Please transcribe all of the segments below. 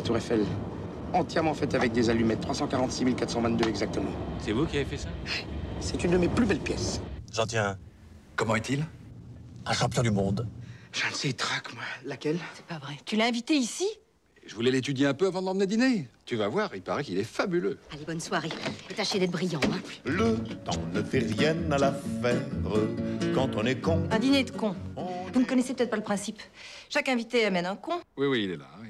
La tour Eiffel, entièrement faite avec des allumettes, 346 422 exactement. C'est vous qui avez fait ça? C'est une de mes plus belles pièces. J'en tiens un. Comment est-il? Un champion du monde. Je ne sais, traque, moi. Laquelle? C'est pas vrai. Tu l'as invité ici? Je voulais l'étudier un peu avant de l'emmener dîner. Tu vas voir, il paraît qu'il est fabuleux. Allez, bonne soirée. Et tâchez d'être brillant, hein. Le temps ne fait rien à l'affaire quand on est con. Un dîner de cons. Vous ne connaissez peut-être pas le principe. Chaque invité amène un con. Oui, oui, il est là, oui.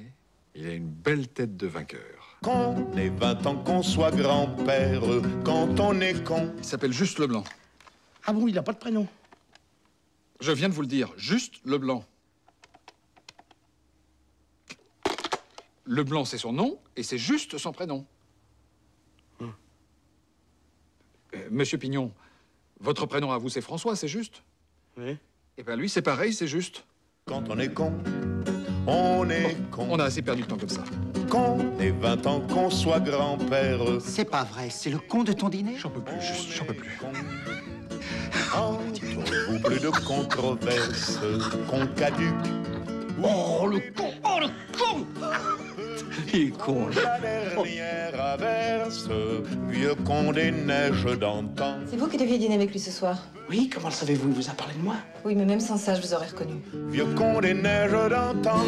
Il a une belle tête de vainqueur. Qu'on ait 20 ans, qu'on soit grand-père, quand on est con. Il s'appelle Juste Leblanc. Ah bon, il n'a pas de prénom. Je viens de vous le dire, Juste Leblanc. Leblanc, c'est son nom, et c'est juste son prénom. Euh, Monsieur Pignon, votre prénom à vous, c'est François, c'est juste? Oui. Eh bien, lui, c'est pareil, c'est juste. Quand on est con, on est con. On a assez perdu de temps comme ça. Qu'on ait 20 ans, qu'on soit grand-père. C'est pas vrai, c'est le con de ton dîner? J'en peux plus, juste, j'en peux plus. Entre vous, plus de controverses, qu'on caduque. Oh, le con Oh, le con Il est con, là. La dernière averse, vieux con des neiges d'antan. C'est vous qui deviez dîner avec lui ce soir Oui, comment le savez-vous? Il vous a parlé de moi Oui, mais même sans ça, je vous aurais reconnu. Vieux con des neiges d'antan.